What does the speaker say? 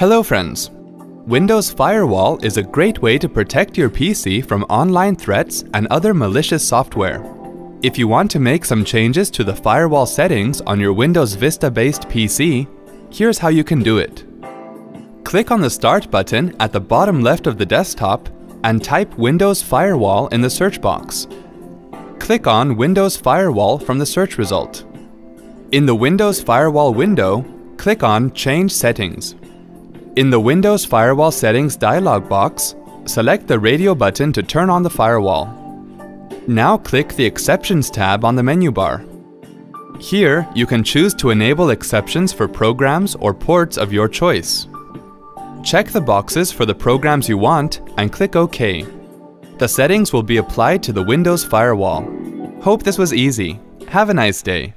Hello friends! Windows Firewall is a great way to protect your PC from online threats and other malicious software. If you want to make some changes to the firewall settings on your Windows Vista-based PC, here's how you can do it. Click on the Start button at the bottom left of the desktop and type Windows Firewall in the search box. Click on Windows Firewall from the search result. In the Windows Firewall window, click on Change Settings. In the Windows Firewall Settings dialog box, select the radio button to turn on the firewall. Now click the Exceptions tab on the menu bar. Here, you can choose to enable exceptions for programs or ports of your choice. Check the boxes for the programs you want and click OK. The settings will be applied to the Windows Firewall. Hope this was easy. Have a nice day.